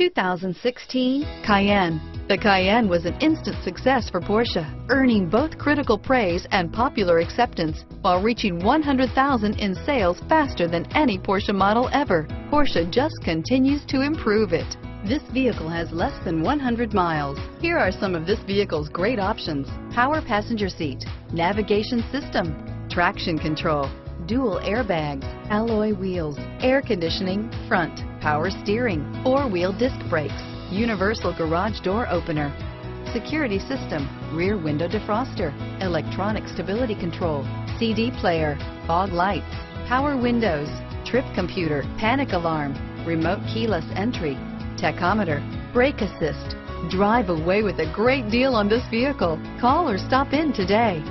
2016 Cayenne. The Cayenne was an instant success for Porsche, earning both critical praise and popular acceptance while reaching 100,000 in sales faster than any Porsche model ever. Porsche just continues to improve it. This vehicle has less than 100 miles. Here are some of this vehicle's great options. Power passenger seat, navigation system, traction control, dual airbags, alloy wheels, air conditioning, front, power steering, four-wheel disc brakes, universal garage door opener, security system, rear window defroster, electronic stability control, CD player, fog lights, power windows, trip computer, panic alarm, remote keyless entry, tachometer, brake assist. Drive away with a great deal on this vehicle. Call or stop in today.